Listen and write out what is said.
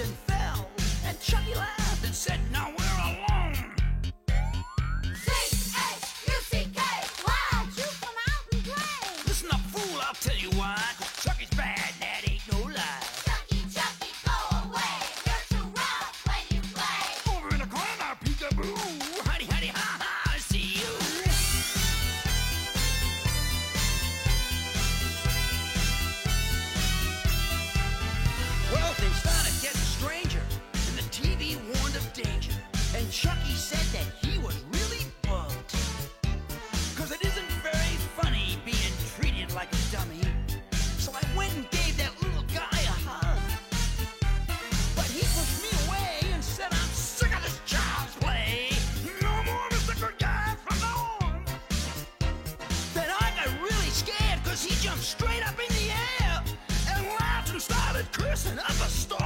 And cursing up a storm.